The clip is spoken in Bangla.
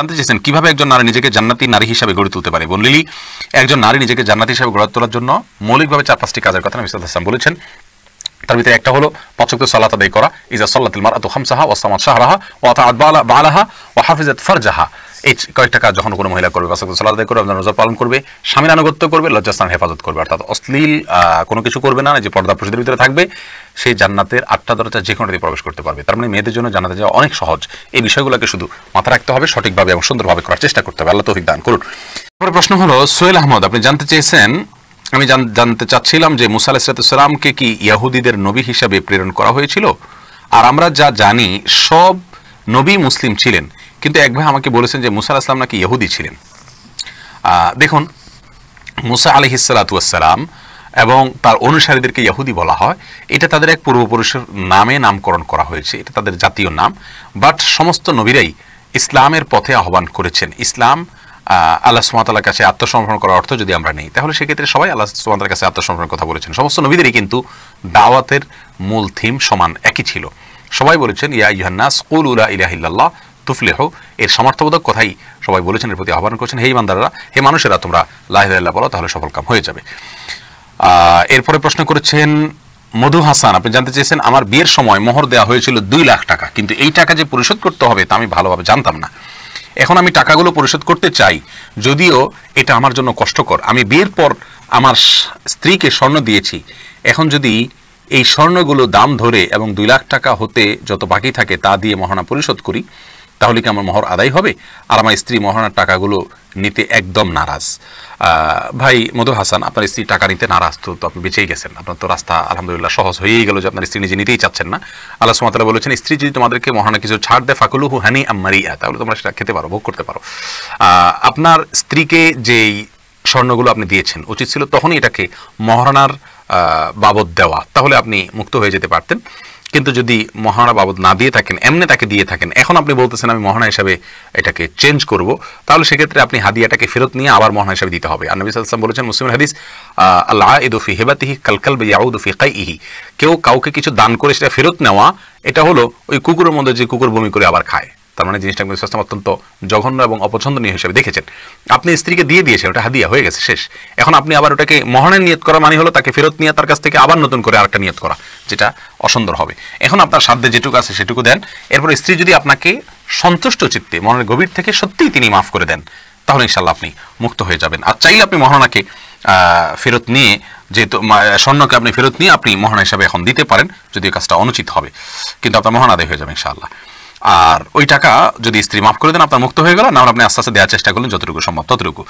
জানতে চেয়েছেন, কীভাবে একজন নারী নিজেকে জান্নাতি নারী হিসাবে গড়ে তুলতে পারে? বললি একজন নারী নিজেকে জান্নাতি হিসাবে গড়ে তোলার জন্য মৌলিকভাবে চার পাঁচটি কাজের কথা মিস্তাদ হাসান বলেছেন। তার ভিতরে একটা হলো পাঁচক্ত সালাত আদায় করা। ইজা সাল্লাতিল মারআতু খামসাহা ওয়া সামাত শাহরাহা ওয়া তাআত বালা বালাহা ওয়া হাফিজাত ফারজাহা। এই কয়েকটা কাজ যখন কোনো মহিলা করবে সালাত আদায় করবে, আপনার নজর পালন করবে, স্বামীর আনুগত্য করবে, লজ্জাস্থান, হেফাজত করবে। অর্থাৎ অশ্লীল কোনো কিছু করবে না যে পর্দা প্রসিদ্ধের ভিতরে থাকবে সেই জান্নাতের আটটা দরজা যে কোনো দিয়ে প্রবেশ করতে পারবে। তার মানে মেয়েদের জন্য জান্নাতে যাওয়া অনেক সহজ। এই বিষয়গুলোকে শুধু মাথা রাখতে হবে, সঠিকভাবে এবং সুন্দরভাবে করার চেষ্টা করতে হবে। আল্লাহ তৌফিক দান করুন। তারপরে প্রশ্ন হলো, সোহেল আহমদ, আপনি জানতে চেয়েছেন, আমি জানতে চাচ্ছিলাম যে মুসা আলাইসালামকে কি ইয়াহুদিদের নবী হিসাবে প্রেরণ করা হয়েছিল? আর আমরা যা জানি, সব নবী মুসলিম ছিলেন। কিন্তু এক ভাই আমাকে বলেছেন যে মুসা আলাহিসাম নাকি ইহুদি ছিলেন। দেখুন, মুসা আলহিসাল্লাম এবং তার অনুসারীদেরকে ইহুদি বলা হয়, এটা তাদের এক পূর্বপুরুষের নামে নামকরণ করা হয়েছে, এটা তাদের জাতীয় নাম। বাট সমস্ত নবীরাই ইসলামের পথে আহ্বান করেছেন। ইসলাম আল্লাহ সুমাতার কাছে আত্মসমর্পণ করার অর্থ যদি আমরা নেই, তাহলে সেক্ষেত্রে সবাই আল্লাহ সুমাতার কাছে আত্মসমর্পণের কথা বলেছেন। সমস্ত নবীদেরই কিন্তু দাওয়াতের মূল থিম সমান, একই ছিল। সবাই বলেছেন, ইয়া ইহান্নাস কুল উলা ইলাহিল্লাহ তুফলেহ, এর সমর্থবোধক কথাই সবাই বলেছেন, এর প্রতি আহ্বান করেছেন। হে ইমানদাররা হে মানুষেরা, তোমরা লাহিদাল্লাহ বলো, তাহলে সফল কাম হয়ে যাবে। এরপরে প্রশ্ন করেছেন মধু হাসান, আপনি জানতে চেয়েছেন, আমার বিয়ের সময় মোহর দেওয়া হয়েছিল দুই লাখ টাকা, কিন্তু এই টাকা যে পরিশোধ করতে হবে তা আমি ভালোভাবে জানতাম না। এখন আমি টাকাগুলো পরিশোধ করতে চাই, যদিও এটা আমার জন্য কষ্টকর। আমি বিয়ের পর আমার স্ত্রীকে স্বর্ণ দিয়েছি। এখন যদি এই স্বর্ণগুলো দাম ধরে এবং দুই লাখ টাকা হতে যত বাকি থাকে তা দিয়ে মহানা পরিশোধ করি তাহলে কি আমার মহর আদায় হবে? আর আমার স্ত্রী মহানার টাকাগুলো নিতে একদম নারাজ। ভাই মধু হাসান, আপনার স্ত্রী টাকা নিতে নারাজ তো তো আপনি বেঁচেই গেছেন। আপনার তো রাস্তা আলহামদুলিল্লাহ সহজ হয়েই গেল যে আপনার স্ত্রী নিজে নিতেই চাচ্ছেন না। আল্লাহ সুমাতালা বলেছেন, স্ত্রী যদি তোমাদেরকে মহানা কিছু ছাড় দেয় ফাকুলু হু হানি আম্মারিয়া তাহলে তোমরা সেটা খেতে পারো, ভোগ করতে পারো। আপনার স্ত্রীকে যেই স্বর্ণগুলো আপনি দিয়েছেন, উচিত ছিল তখনই এটাকে মহারানার বাবদ দেওয়া, তাহলে আপনি মুক্ত হয়ে যেতে পারতেন। কিন্তু যদি মহানা বাবদ না দিয়ে থাকেন, এমনি তাকে দিয়ে থাকেন, এখন আপনি বলতেছেন আমি মহানা হিসাবে এটাকে চেঞ্জ করব, তাহলে সেক্ষেত্রে আপনি হাদিয়াটাকে ফেরত নিয়ে আবার মহানা হিসাবে দিতে হবে। আর নবী সাল্লাম বলেছেন মুসলিম হাদিস আল্লাহ ইদুফি হেবাতিহি কালকাল ইয়াউদুফি কাইহি কেউ কাউকে কিছু দান করে সেটা ফেরত নেওয়া, এটা হলো ওই কুকুরের মধ্যে যে কুকুর বমি করে আবার খায়। তার মানে জিনিসটা নবী সাল্লাম অত্যন্ত জঘন্য এবং অপছন্দনীয় হিসেবে দেখেছেন। আপনি স্ত্রীকে দিয়ে দিয়েছেন, ওটা হাদিয়া, হয়ে গেছে, শেষ। এখন আপনি আবার ওটাকে মহানের নিয়ত করা মানে হলো তাকে ফেরত নিয়ে তার কাছ থেকে আবার নতুন করে আরেকটা নিয়ত করা, যেটা অসুন্দর হবে। এখন আপনার সাধ্যে যেটুকু আছে সেটুকু দেন। এরপর স্ত্রী যদি আপনাকে সন্তুষ্ট চিত্তে, মনের গভীর থেকে সত্যিই তিনি মাফ করে দেন, তাহলে ইনশাল্লাহ আপনি মুক্ত হয়ে যাবেন। আর চাইলে আপনি মহানাকে ফেরত নিয়ে যেহেতু স্বর্ণকে আপনি ফেরত নিয়ে আপনি মহানা হিসাবে এখন দিতে পারেন যদি কাজটা অনুচিত হবে, কিন্তু আপনার মহান আদায় হয়ে যাবে ইনশাআল্লাহ। আর ওই টাকা যদি স্ত্রী মাফ করে দেন, আপনার মুক্ত হয়ে গেল, না আপনি আস্তে আস্তে দেওয়ার চেষ্টা করলেন যতটুকু সম্ভব, ততটুকু।